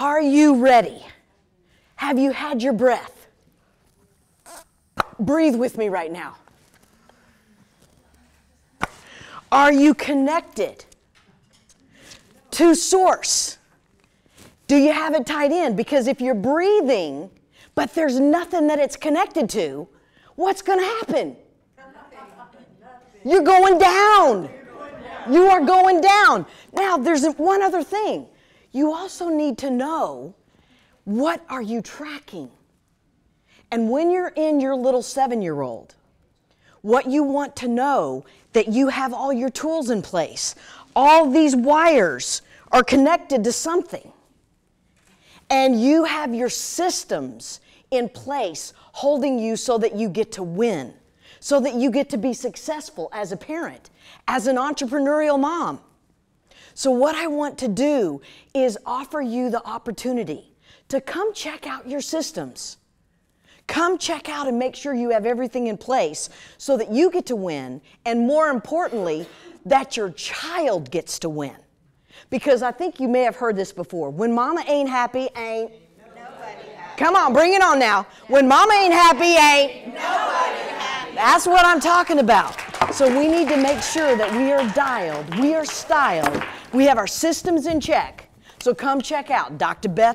Are you ready? Have you had your breath? Breathe with me right now. Are you connected to source? Do you have it tied in? Because if you're breathing, but there's nothing that it's connected to, what's going to happen? You're going down. You are going down. Now, there's one other thing. You also need to know what are you tracking? And when you're in your little 7-year-old, what you want to know that you have all your tools in place. All these wires are connected to something. And you have your systems in place holding you so that you get to win so that you get to be successful as a parent, as an entrepreneurial mom. So, what I want to do is offer you the opportunity to come check out your systems. Come check out and make sure you have everything in place so that you get to win, and more importantly, that your child gets to win. Because I think you may have heard this before. When mama ain't happy, ain't nobody happy. Come on, bring it on now. When mama ain't happy, ain't nobody happy. that's what I'm talking about. So we need to make sure that we are dialed, we are styled, we have our systems in check. So come check out drbeth.com.